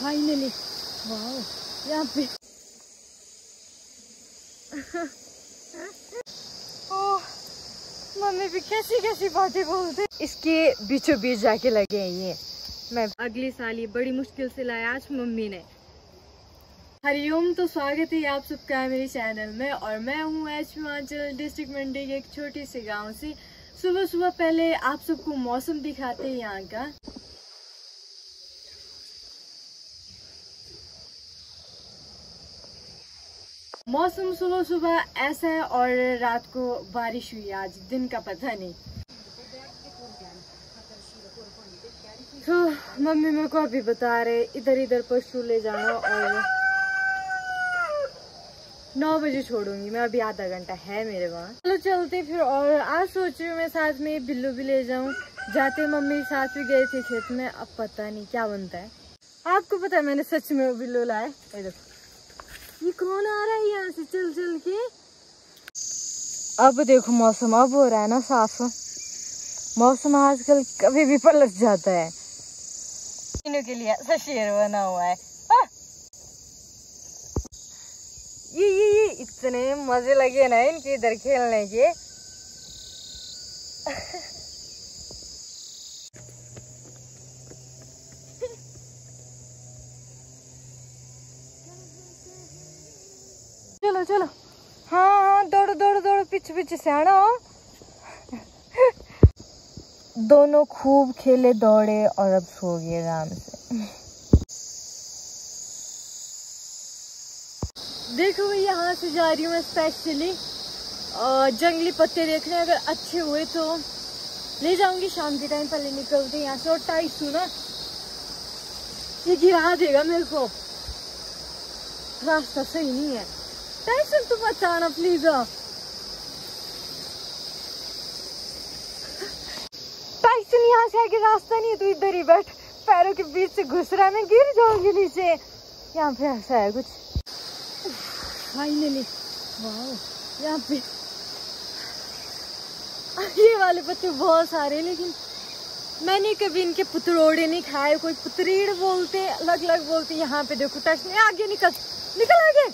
Finally wow यहाँ पे ओह, mummy भी कैसी कैसी बातें बोलते इसके बीचों बीच जाके लगे हैं ये। मैं अगली साल ये बड़ी मुश्किल से लाया आज मम्मी ने। हरिओम तो स्वागत है आप सबका मेरे चैनल में। और मैं हूँ एच हिमाचल डिस्ट्रिक्ट मंडी के एक छोटे से गाँव से। सुबह सुबह पहले आप सबको मौसम दिखाते हैं यहाँ का। मौसम सुबह सुबह ऐसा है और रात को बारिश हुई आज, दिन का पता नहीं। तो मम्मी मेरे को अभी बता रहे इधर इधर पशु ले जाना और नौ बजे छोड़ूँगी। मैं अभी आधा घंटा है मेरे वहाँ। चलो चलते फिर और आज सोच रही हूँ मैं साथ में बिल्लू भी ले जाऊँ। जाते मम्मी साथ भी गए थे खेत में, अब पता नहीं क्या बनता है। आपको पता है मैंने सच में वो बिल्लू लाया देखो। ये कौन आ रहा है यहाँ से चल चल के? अब देखो मौसम, अब हो रहा है ना साफ़। मौसम आजकल कभी भी पलट जाता है। तीनों के लिए ऐसा शेर बना हुआ है। आ! ये ये ये इतने मज़े लगे ना इनके इधर खेलने के। चलो चलो। हाँ हाँ दौड़ो दौड़ो दौड़ो पीछे पीछे से आना हो दोनों खूब खेले दौड़े और अब सो गए आराम से। देखो मैं यहाँ से जा रही हूँ मैं स्पेशली जंगली पत्ते देखने अगर अच्छे हुए तो। ले जाऊँगी शाम के टाइम पहले निकलते यहाँ से। और टाइट हूँ ना ये गिरा देगा मेरे को। रास्ता सही नहीं है। टाइसन तुम बचाना प्लीज़ टाइसन यहाँ से आगे रास्ता नहीं है तू इधर ही बैठ पैरों के बीच से घुस रहा मैं गिर जाऊँगी नीचे यहाँ पे ऐसा है कुछ फाइनली यहाँ पे ये वाले पत्ते बहुत सारे लेकिन मैंने कभी इनके पुतरोड़े नहीं खाए कोई पुतरीड़ बोलते अलग अलग बोलते यहाँ पे देखो टच नहीं आगे निकल निकल आगे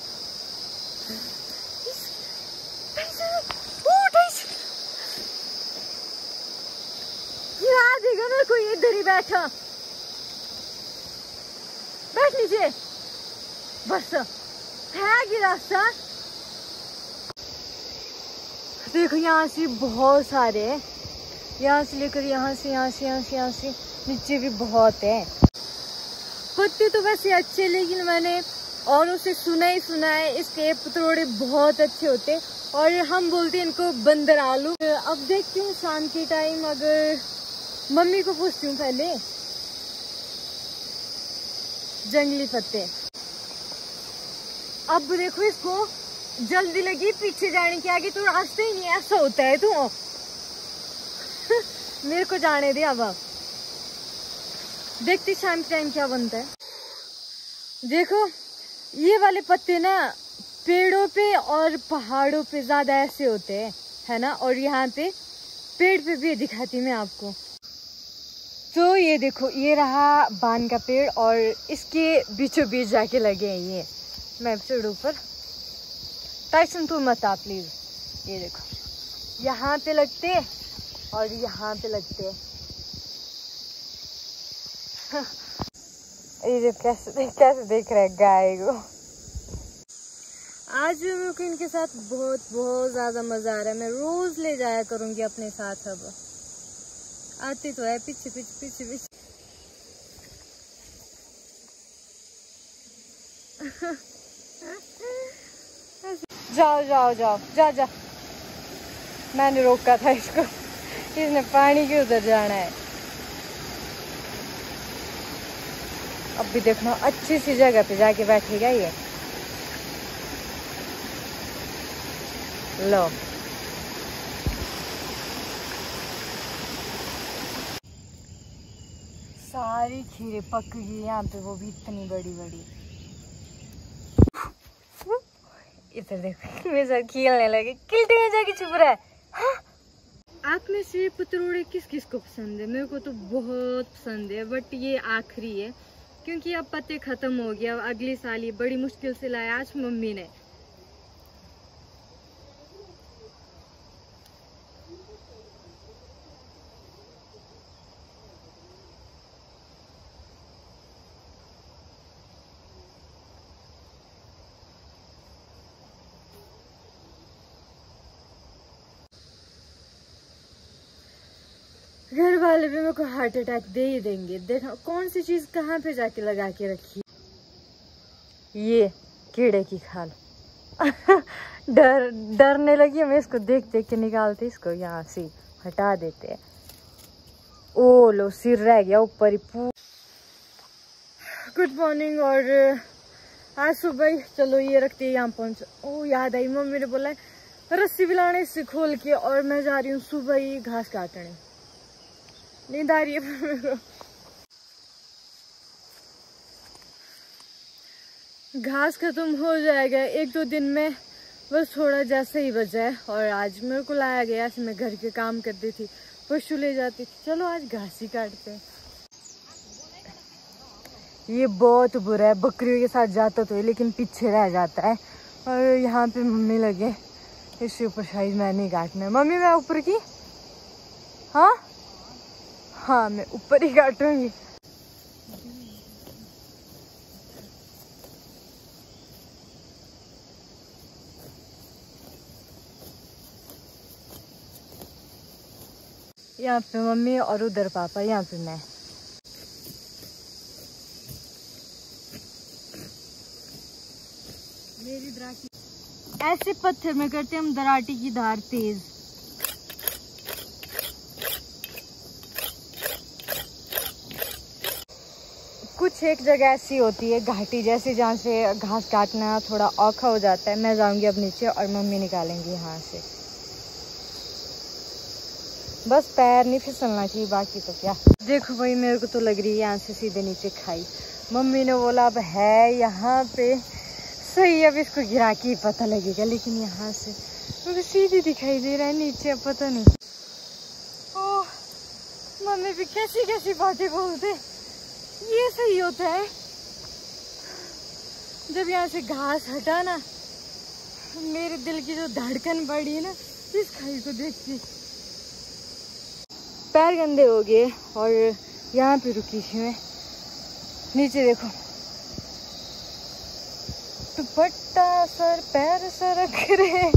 गिरा देगा मेरे को इधर ही बैठा। बैठ लीजिए। बस। है आगे रास्ता। देखो, यहाँ से बहुत सारे हैं। यहाँ से लेकर यहाँ से यहाँ से यहाँ से यहाँ से। नीचे भी बहुत है। पत्ते तो वैसे अच्छे, लेकिन मैंने और उसे सुना ही, सुना है। इसके पतरोड़े बहुत अच्छे होते और हम बोलते हैं इनको बंदर आलू। अब देखती हूँ शाम के टाइम अगर मम्मी को पूछती हूँ पहले। जंगली पत्ते। अब देखो इसको, जल्दी लगी, पीछे जाने के आगे तो रास्ते ही नहीं ऐसा होता है तू। मेरे को जाने दे अब। अब देखती शाम के टाइम क्या बनता है। देखो, ये वाले पत्ते ना, पेड़ों पे और पहाड़ों पे ज़्यादा ऐसे होते हैं, है ना? और यहाँ पे पेड़ पे भी दिखाती मैं आपको। तो ये देखो, ये रहा बान का पेड़ और इसके बीचों बीच जाके लगे हैं ये। मैं पेड़ ऊपर। टाइसन तू मत आ प्लीज़ ये देखो। यहाँ पे लगते और यहाँ पे लगते ये जो कैसे कैसे देख रहा गाय को। आज भी मेरे को इनके साथ बहुत बहुत ज़्यादा मज़ा आ रहा है। मैं रोज ले जाया करूँगी अपने साथ अब। आती तो है पीछे पीछे पीछे पीछे जाओ जाओ जाओ, जा जा। मैंने रोका था इसको। इसने पानी के उधर जाना है। अब भी देखना, अच्छी सी जगह पे जाके बैठेगा ये। लो। सारी खीरे पक गई यहाँ पे वो भी इतनी बड़ी बड़ी इधर देखो मेरे साथ खेलने लगे। किल्टे में जाके छुप रहा। है। हाँ? आप में से पतरोड़े किस किस को पसंद है? मेरे को तो बहुत पसंद है बट ये आखिरी है, क्योंकि अब पत्ते ख़त्म हो गया। अगले साल ये बड़ी मुश्किल से लाया आज मम्मी ने। घर वाले भी मेरे को हार्ट अटैक दे ही देंगे। देखो, कौन सी चीज़ कहाँ पे जाके लगा के रखी? ये कीड़े की खाल। डर, डरने लगी मैं इसको देख देख के निकालते, इसको यहाँ से हटा देते हैं। ओ, लो, सिर रह गया ऊपर ही गुड मॉर्निंग और आज सुबह चलो, ये रखते हैं यहाँ पहुँच। ओ, याद आई, मम्मी ने बोला रस्सी भी लाने से खोल के, और मैं जा रही हूँ सुबह ही घास काटने। नींद आ रही है घास खत्म हो जाएगा। एक दो दिन में बस थोड़ा जैसे ही बचा है। और आज मेरे को लाया गया मैं घर के काम करती थी, पशु ले जाती थी। चलो आज घास ही काटते हैं। ये बहुत बुरा है। बकरियों के साथ जाता तो है, लेकिन पीछे रह जाता है। और यहाँ पे मम्मी लगे, इसके ऊपर शायद मैं नहीं काटना है। मम्मी, मैं ऊपर की? हाँ? हाँ मैं ऊपर ही काटूँगी। यहाँ पे मम्मी और उधर पापा यहाँ पे मैं। मेरी ऐसे पत्थर में करते हम दराटी की धार तेज। कुछ एक जगह ऐसी होती है, घाटी जैसी, जहाँ से घास काटना थोड़ा औखा हो जाता है। मैं जाऊँगी अब नीचे और मम्मी निकालेंगी यहाँ से। बस पैर नहीं फिसलना चाहिए, बाकी तो क्या। देखो भाई, मेरे को तो लग रही है यहाँ से सीधे नीचे खाई। मम्मी ने बोला, अब है यहाँ पे। सही, अब इसको गिरा के पता लगेगा, लेकिन यहाँ से मुझे सीधे दिखाई दे रहा है, नीचे अब पता नहीं। ओह, मम्मी भी कैसी कैसी बातें बोलते ये सही होता है। जब यहाँ से घास हटा ना मेरे दिल की जो धड़कन बढ़ी है ना, इस खाई को देख के पैर गंदे हो गए और यहाँ पे रुकी थी मैं। नीचे देखो। दुपट्टा सर, पैर सरक रहे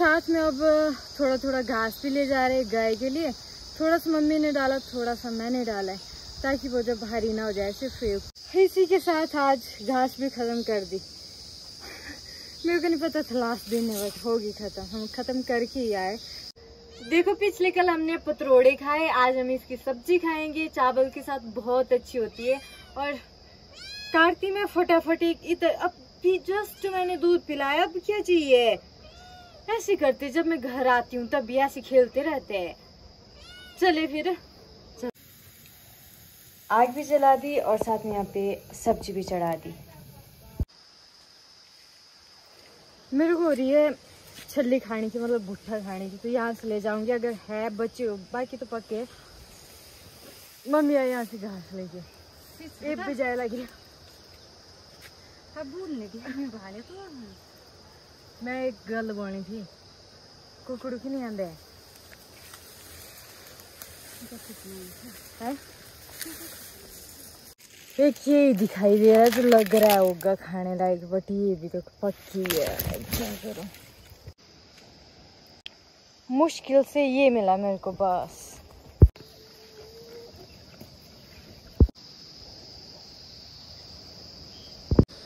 साथ में अब थोड़ा थोड़ा घास भी ले जा रहे हैं गाय के लिए। थोड़ा सा मम्मी ने डाला, थोड़ा सा मैंने डाला है, ताकि वो जब भारी ना हो जाए, सिर्फ़ इसी के साथ आज घास भी खत्म कर दी। मेरे को नहीं पता था लास्ट दिन में होगी खत्म। हम खत्म करके ही आए। देखो, पिछले कल हमने पतरोड़े खाए, आज हम इसकी सब्ज़ी खाएँगे। चावल के साथ बहुत अच्छी होती है, और कार्ती में फटाफट एक इधर अब भी जस्ट मैंने दूध पिलाया, अब क्या चाहिए? ऐसे करते जब मैं घर आती हूँ तब भी ऐसे खेलते रहते हैं। चले फिर। चल। आग भी जला दी और साथ में यहाँ पे सब्ज़ी भी चढ़ा दी। मेरे को हो रही है छल्ली खाने की मतलब भुट्टा खाने की तो यहाँ से ले जाऊँगी। अगर है बच्चे बाकी तो पक्के मम्मी आई यहाँ से घास लेके। एक भी जाए लगी। अब भूल भाले तो मैं एक गल बोनी थी। कुकड़ू की नहीं आंदे? एक ये दिखाई दे रहा है तो लग रहा है होगा खाने लायक बट ये भी तो पक्की है। क्या करो? मुश्किल से ये मिला मेरे को बस।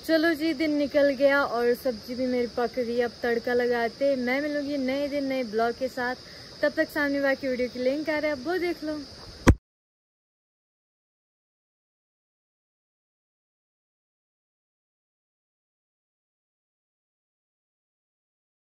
चलो जी, दिन निकल गया और सब्ज़ी भी मेरी पक रही है अब तड़का लगाते, मैं मिलूँगी नए दिन नए ब्लॉग के साथ। तब तक सामने बाकी वीडियो की लिंक आ रहा है अब वो देख लो।